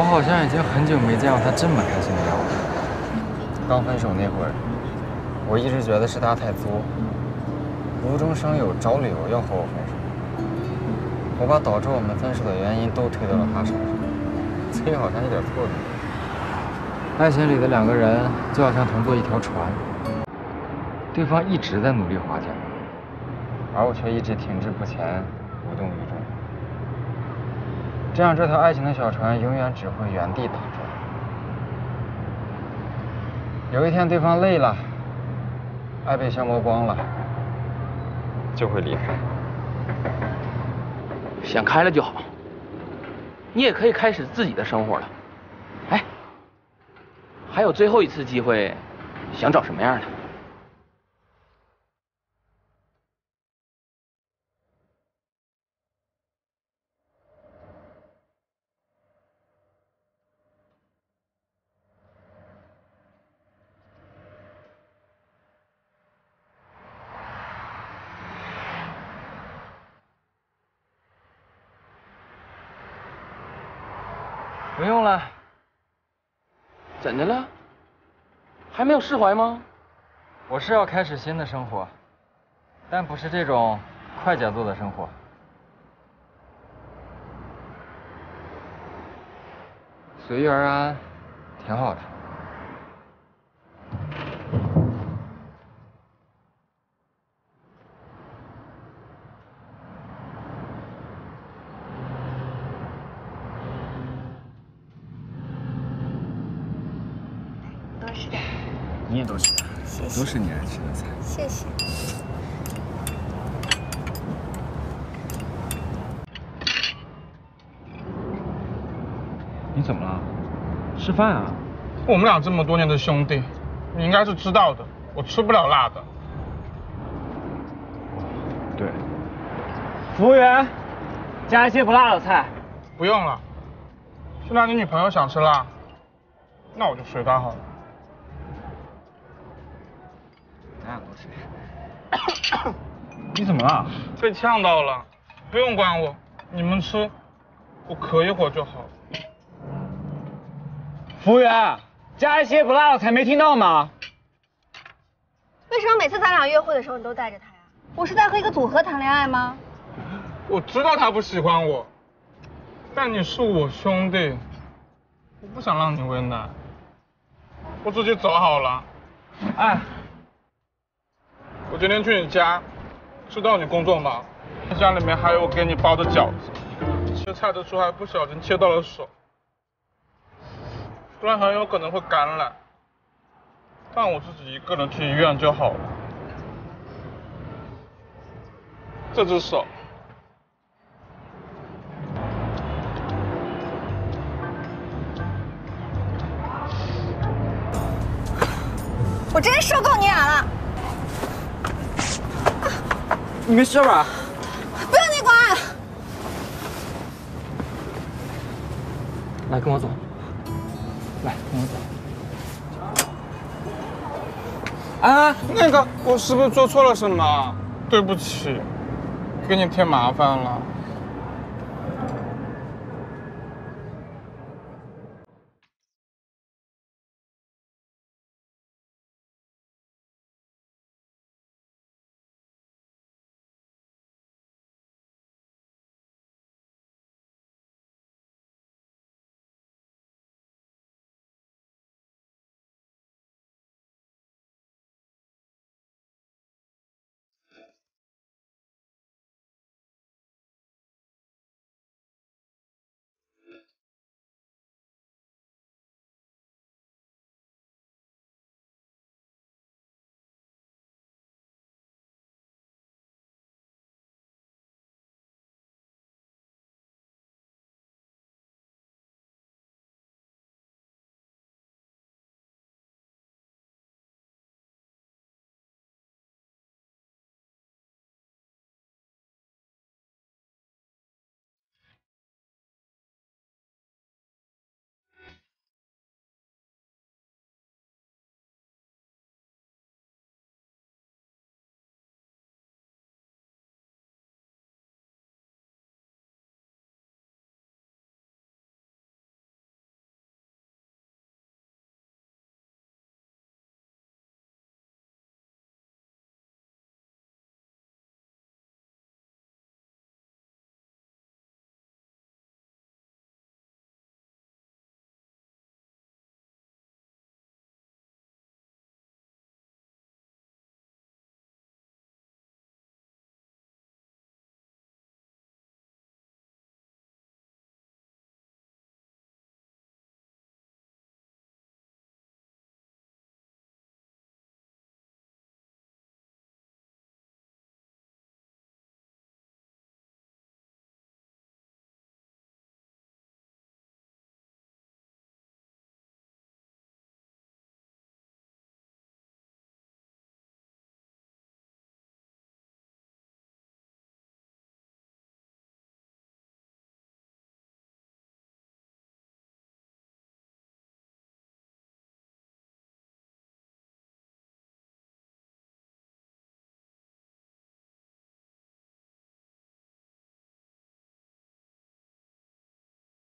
我好像已经很久没见过他这么开心的样子。刚分手那会儿，我一直觉得是他太作，无中生有，找理由要和我分手。我把导致我们分手的原因都推到了他身上，自己好像一点错都没有。爱情里的两个人就好像同坐一条船，对方一直在努力划桨，而我却一直停滞不前，无动于衷。这样，这条爱情的小船永远只会原地打转。有一天，对方累了，爱被消磨光了，就会离开。想开了就好，你也可以开始自己的生活了。哎，还有最后一次机会，想找什么样的？不用了，怎的了？还没有释怀吗？我是要开始新的生活，但不是这种快节奏的生活。随遇而安，挺好的。多吃点。你也多吃点，谢谢都是你爱吃的菜。谢谢。你怎么了？吃饭啊？我们俩这么多年的兄弟，你应该是知道的，我吃不了辣的。对。服务员，加一些不辣的菜。不用了。现在你女朋友想吃辣，那我就随她好了。你怎么了？被呛到了，不用管我，你们吃，我咳一会儿就好。服务员，加一些不辣的菜，没听到吗？为什么每次咱俩约会的时候你都带着他呀？我是在和一个组合谈恋爱吗？我知道他不喜欢我，但你是我兄弟，我不想让你为难，我自己走好了。哎，我今天去你家，知道你工作忙，家里面还有我给你包的饺子，切菜的时候还不小心切到了手，不然很有可能会感染，但我自己一个人去医院就好了。这只手。我真受够你俩了！你没事吧？不用你管！来，跟我走。来，跟我走。啊，那个，我是不是做错了什么？对不起，给你添麻烦了。